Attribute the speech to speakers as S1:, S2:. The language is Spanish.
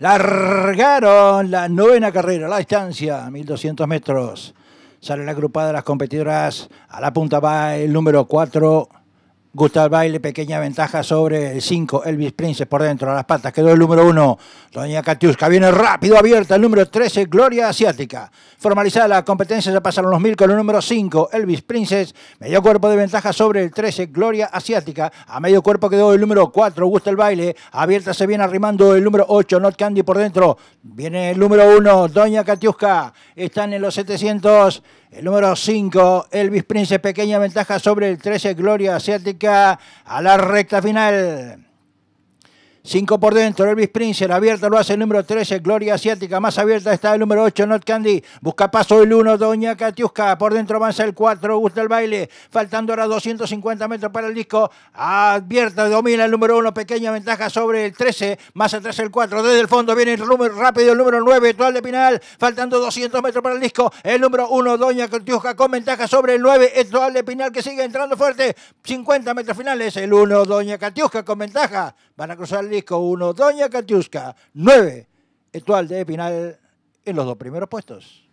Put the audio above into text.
S1: Largaron la novena carrera, la distancia, 1200 metros. Sale la agrupada de las competidoras. A la punta va el número 4, Gusta el baile, pequeña ventaja sobre el 5, Elvis Prince por dentro, a las patas, quedó el número 1, Doña Katiuska, viene rápido, abierta, el número 13, Gloria Asiática. Formalizada la competencia, se pasaron los mil con el número 5, Elvis Princess, medio cuerpo de ventaja sobre el 13, Gloria Asiática. A medio cuerpo quedó el número 4, Gusta el baile, abierta se viene arrimando el número 8, Not Candy por dentro, viene el número 1, Doña Katiuska, están en los 700. El número 5, Elvis Prince, pequeña ventaja sobre el 13, Gloria Asiática, a la recta final. 5 por dentro, Elvis Prince, abierta lo hace el número 13, Gloria Asiática, más abierta está el número 8, Not Candy, busca paso el 1, Doña Katiuska, por dentro avanza el 4, gusta el baile, faltando ahora 250 metros para el disco, abierta, domina el número 1, pequeña ventaja sobre el 13, más atrás el 4, desde el fondo viene el número rápido, el número 9, Toal de Pinal, faltando 200 metros para el disco, el número 1, Doña Katiuska con ventaja sobre el 9, Toal de Pinal que sigue entrando fuerte, 50 metros finales, el 1, Doña Katiuska con ventaja, van a cruzar el disco 1, Doña Katiuska, 9, Etual de Pinal en los dos primeros puestos.